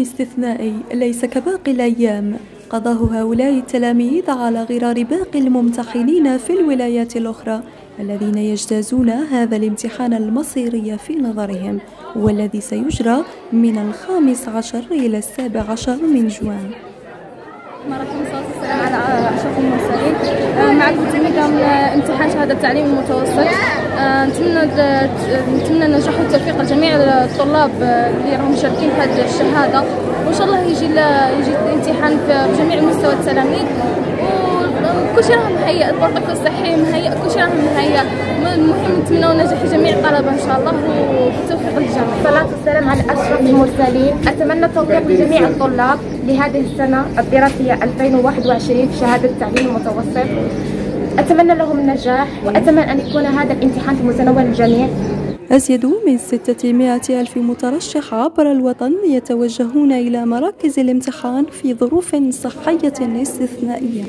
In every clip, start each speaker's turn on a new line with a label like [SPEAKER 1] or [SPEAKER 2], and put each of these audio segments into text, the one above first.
[SPEAKER 1] استثنائي ليس كباقي الأيام. قضاه هؤلاء التلاميذ على غرار باقي الممتحنين في الولايات الأخرى الذين يجتازون هذا الامتحان المصيري في نظرهم والذي سيجرى من الخامس عشر إلى السابع عشر من جوان
[SPEAKER 2] مرحبا والصلاة والسلام على أشرف المرسلين آه، معكم تلميذة من شهادة التعليم المتوسط. آه، نتمنى نتمنى النجاح والتوفيق لجميع الطلاب اللي راهم مشاركين في هذه الشهادة. وإن شاء الله يجي يجي الامتحان في جميع مستوى التلاميذ. وكل شيء راه مهيأ. البروتوكول الصحي مهيأ كل شيء راه مهيأ. المهم نتمنى نجاح جميع الطلبة إن شاء الله. وبالتوفيق للجميع.
[SPEAKER 3] الصلاة والسلام على أشرف المرسلين. أتمنى التوفيق لجميع الطلاب لهذه السنة الدراسية 2021 في شهادة التعليم المتوسط. أتمنى لهم النجاح وأتمنى أن يكون هذا الامتحان في متناول الجميع.
[SPEAKER 1] أزيد من 600 ألف مترشح عبر الوطن يتوجهون إلى مراكز الامتحان في ظروف صحية استثنائية.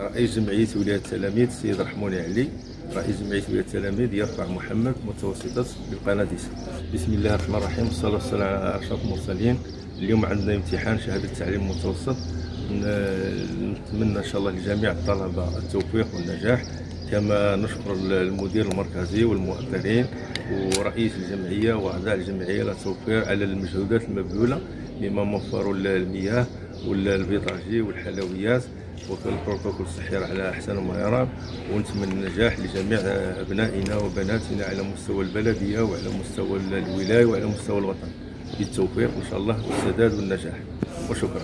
[SPEAKER 4] رئيس جمعية ولاية التلاميذ السيد رحموني علي رئيس جمعية ولاية التلاميذ يرفع محمد متوسطة بالقناة بسم الله الرحمن الرحيم والصلاة والسلام على أشرف المرسلين. اليوم عندنا امتحان شهادة التعليم المتوسط. نتمنى إن شاء الله لجميع الطلبة التوفيق والنجاح كما نشكر المدير المركزي والمؤثرين ورئيس الجمعية وأعضاء الجمعية للتوفير على المجهودات المبذولة بما وفروا المياه والفيتراجي والحلويات وفي البروتوكول الصحي على أحسن ما يرام ونتمنى النجاح لجميع أبنائنا وبناتنا على مستوى البلدية وعلى مستوى الولاية وعلى مستوى الوطن. بالتوفيق إن شاء الله والسداد والنجاح. وشكرا.